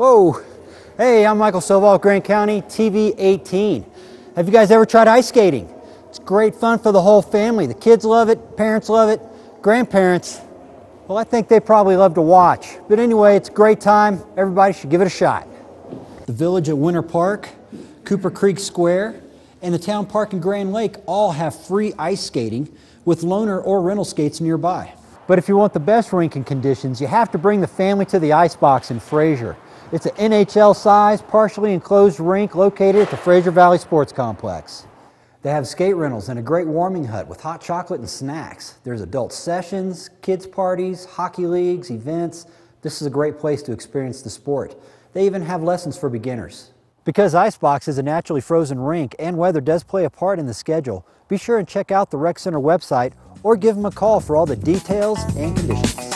Whoa. Hey, I'm Michael Stovall, Grand County, TV 18. Have you guys ever tried ice skating? It's great fun for the whole family. The kids love it, parents love it, grandparents, well, I think they probably love to watch. But anyway, it's a great time. Everybody should give it a shot. The village at Winter Park, Cooper Creek Square, and the town park in Grand Lake all have free ice skating with loaner or rental skates nearby. But if you want the best rink and conditions, you have to bring the family to the ice box in Fraser. It's an NHL size, partially enclosed rink located at the Fraser Valley Sports Complex. They have skate rentals and a great warming hut with hot chocolate and snacks. There's adult sessions, kids parties, hockey leagues, events. This is a great place to experience the sport. They even have lessons for beginners. Because Icebox is a naturally frozen rink and weather does play a part in the schedule, be sure and check out the Rec Center website or give them a call for all the details and conditions.